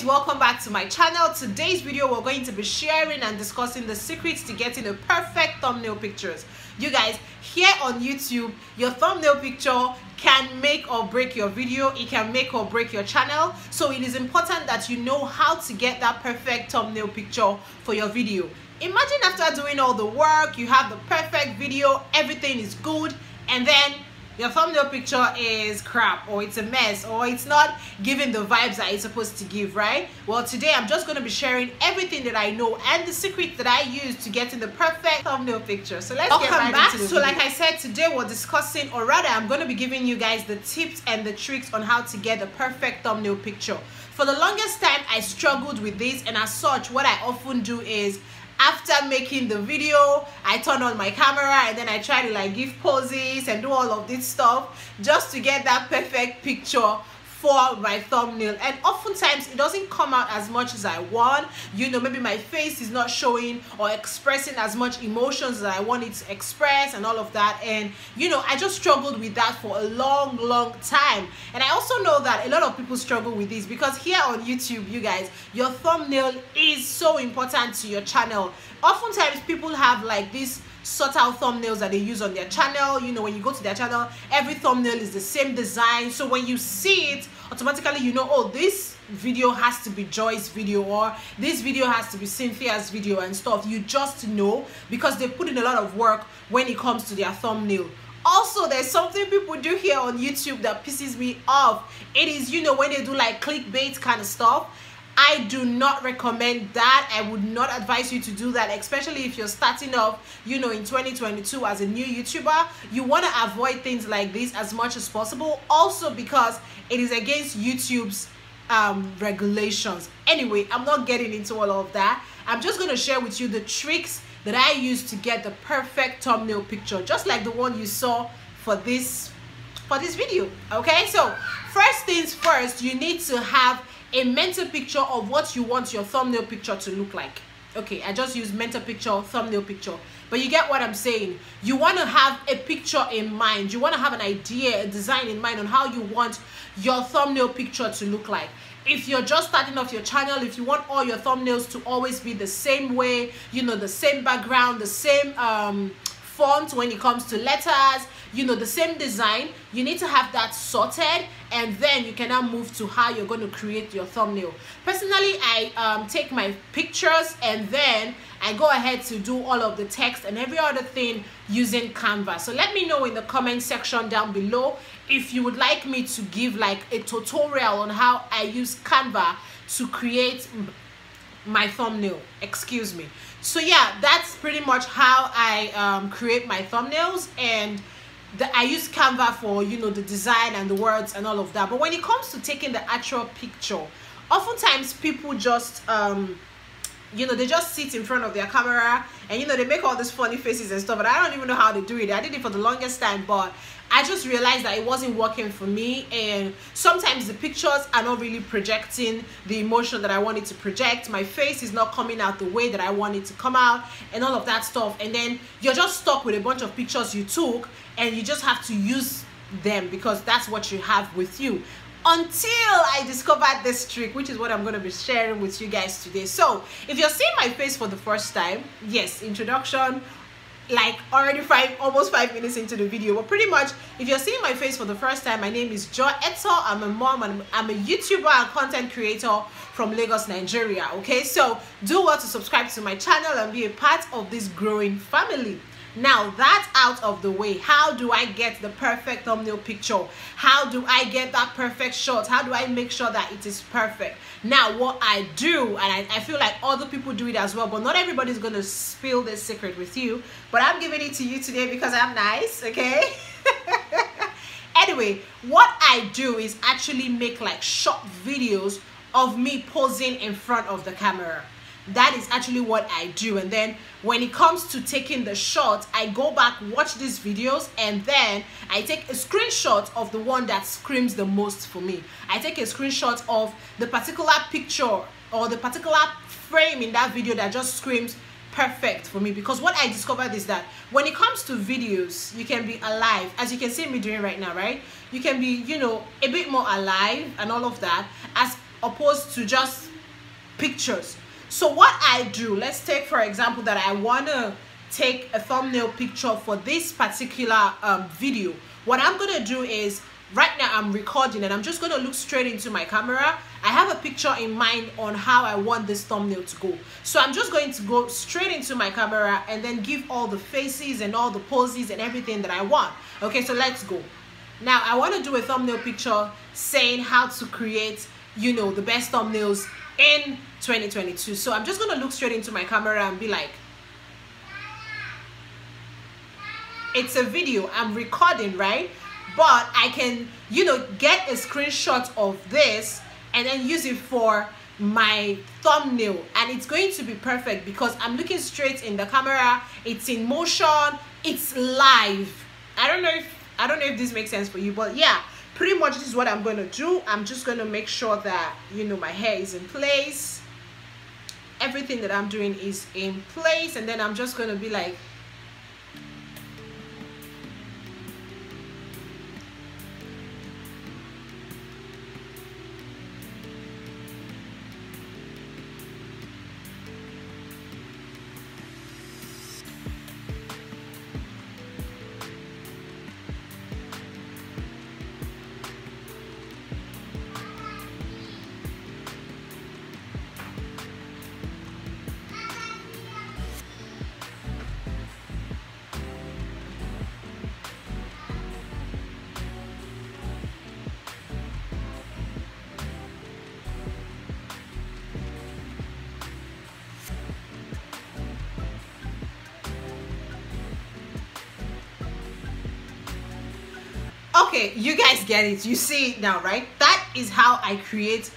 guys welcome back to my channel. Today's video we're going to be sharing and discussing the secrets to getting the perfect thumbnail pictures. You guys here on youtube your thumbnail picture can make or break your video. It can make or break your channel. So it is important that you know how to get that perfect thumbnail picture for your video. Imagine after doing all the work you have the perfect video everything is good and then your thumbnail picture is crap or it's a mess or it's not giving the vibes that it's supposed to give right? Well today i'm just going to be sharing everything that i know and the secret that i use to get in the perfect thumbnail picture. So let's Welcome get right back. into so like i said today we're discussing or rather i'm going to be giving you guys the tips and the tricks on how to get the perfect thumbnail picture. For the longest time i struggled with this and as such what i often do is after making the video i turn on my camera and then i try to like give poses and do all of this stuff just to get that perfect picture for my thumbnail. And oftentimes it doesn't come out as much as I want. You know maybe my face is not showing or expressing as much emotions that I want it to express and all of that. And you know I just struggled with that for a long long time. And I also know that a lot of people struggle with this because here on YouTube you guys your thumbnail is so important to your channel. Oftentimes people have like this sort out thumbnails that they use on their channel. You know when you go to their channel every thumbnail is the same design. So when you see it automatically you know oh this video has to be Joy's video or this video has to be Cynthia's video and stuff. You just know because they put in a lot of work when it comes to their thumbnail. Also there's something people do here on youtube that pisses me off. It is you know when they do like clickbait kind of stuff I do not recommend that. I would not advise you to do that, especially if you're starting off, you know, in 2022 as a new YouTuber. You want to avoid things like this as much as possible. Also because it is against YouTube's um, regulations. Anyway, I'm not getting into all of that. I'm just going to share with you the tricks that I use to get the perfect thumbnail picture, just like the one you saw for this for this video. Okay, so first things first, you need to have a mental picture of what you want your thumbnail picture to look like. Okay i just use mental picture thumbnail picture. But you get what i'm saying. You want to have a picture in mind. You want to have an idea a design in mind on how you want your thumbnail picture to look like. If you're just starting off your channel if you want all your thumbnails to always be the same way you know the same background the same um font when it comes to letters you know the same design you need to have that sorted and then you can now move to how you're going to create your thumbnail. Personally i um, take my pictures and then i go ahead to do all of the text and every other thing using canva. So let me know in the comment section down below if you would like me to give like a tutorial on how i use canva to create my thumbnail. Excuse me. So yeah that's pretty much how i um, create my thumbnails and the, I use Canva for you know the design and the words and all of that. But when it comes to taking the actual picture, oftentimes people just um you know they just sit in front of their camera and you know they make all these funny faces and stuff but i don't even know how they do it. I did it for the longest time but i just realized that it wasn't working for me. And sometimes the pictures are not really projecting the emotion that i wanted to project. My face is not coming out the way that i wanted to come out and all of that stuff. And then you're just stuck with a bunch of pictures you took and you just have to use them because that's what you have with you until I discovered this trick, which is what I'm going to be sharing with you guys today. So, if you're seeing my face for the first time, yes, introduction, like already five, almost five minutes into the video. But pretty much, if you're seeing my face for the first time, my name is Joy Etor. I'm a mom and I'm a YouTuber and content creator from Lagos, Nigeria. Okay, so do well to subscribe to my channel and be a part of this growing family. Now that's out of the way. How do I get the perfect thumbnail picture? How do I get that perfect shot? How do I make sure that it is perfect? Now what I do, and I, I feel like other people do it as well, but not everybody's going to spill this secret with you. But I'm giving it to you today because I'm nice, okay? anyway, what I do is actually make like short videos of me posing in front of the camera that is actually what i do. And then when it comes to taking the shot i go back watch these videos and then i take a screenshot of the one that screams the most for me. I take a screenshot of the particular picture or the particular frame in that video that just screams perfect for me. Because what I discovered is that when it comes to videos you can be alive. As you can see me doing right now right? You can be you know a bit more alive and all of that as opposed to just pictures so what i do let's take for example that i want to take a thumbnail picture for this particular um, video. What i'm gonna do is right now i'm recording and i'm just going to look straight into my camera. I have a picture in mind on how i want this thumbnail to go. So i'm just going to go straight into my camera and then give all the faces and all the poses and everything that i want. Okay so let's go. Now i want to do a thumbnail picture saying how to create you know the best thumbnails in 2022 so i'm just going to look straight into my camera and be like it's a video. I'm recording right? But I can, you know, get a screenshot of this and then use it for my thumbnail. And it's going to be perfect because I'm looking straight in the camera. It's in motion. It's live. I don't know if I don't know if this makes sense for you but yeah pretty much this is what I'm going to do. I'm just going to make sure that you know my hair is in place everything that I'm doing is in place and then I'm just going to be like okay you guys get it. You see it now right? That is how i create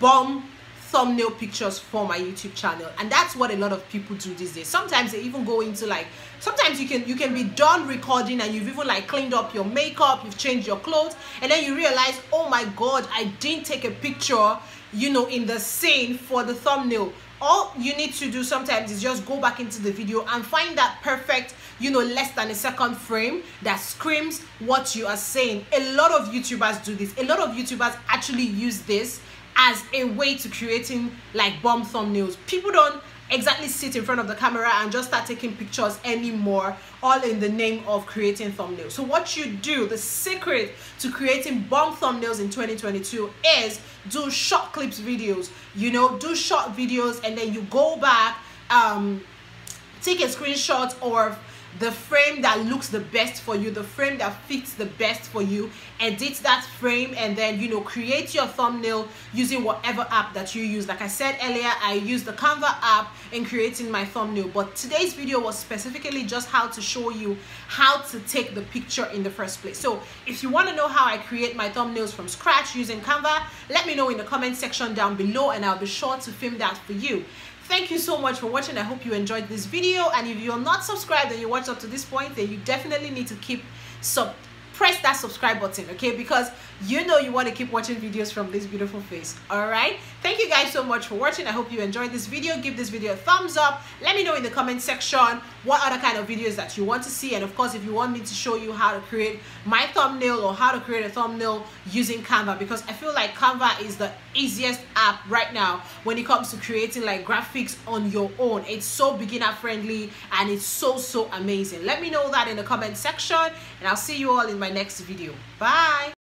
bomb thumbnail pictures for my youtube channel. And that's what a lot of people do these days. Sometimes they even go into like sometimes you can you can be done recording and you've even like cleaned up your makeup you've changed your clothes and then you realize oh my god i didn't take a picture you know in the scene for the thumbnail. All you need to do sometimes is just go back into the video and find that perfect you know less than a second frame that screams what you are saying. A lot of youtubers do this. A lot of youtubers actually use this as a way to creating like bomb thumbnails. People don't exactly sit in front of the camera and just start taking pictures anymore all in the name of creating thumbnails. So what you do the secret to creating bomb thumbnails in 2022 is do short clips videos. You know do short videos and then you go back um take a screenshot or the frame that looks the best for you the frame that fits the best for you. Edit that frame and then you know create your thumbnail using whatever app that you use. Like i said earlier i use the canva app in creating my thumbnail. But today's video was specifically just how to show you how to take the picture in the first place. So if you want to know how i create my thumbnails from scratch using canva let me know in the comment section down below and i'll be sure to film that for you thank you so much for watching. I hope you enjoyed this video. And if you're not subscribed and you watched up to this point then you definitely need to keep sub press that subscribe button okay? Because you know you want to keep watching videos from this beautiful face all right thank you guys so much for watching. I hope you enjoyed this video. Give this video a thumbs up. Let me know in the comment section what other kind of videos that you want to see. And of course if you want me to show you how to create my thumbnail or how to create a thumbnail using canva because i feel like canva is the easiest app right now when it comes to creating like graphics on your own. It's so beginner friendly and it's so so amazing. Let me know that in the comment section and i'll see you all in my next video. Bye